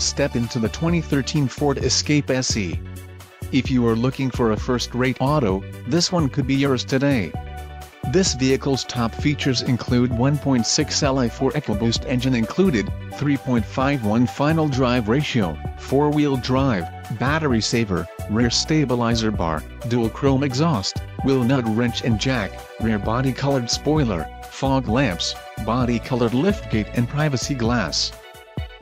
step into the 2013 Ford Escape SE. If you are looking for a first-rate auto, this one could be yours today. This vehicle's top features include 1.6 Li4 EcoBoost engine included, 3.51 final drive ratio, 4-wheel drive, battery saver, rear stabilizer bar, dual chrome exhaust, wheel nut wrench and jack, rear body colored spoiler, fog lamps, body colored liftgate and privacy glass.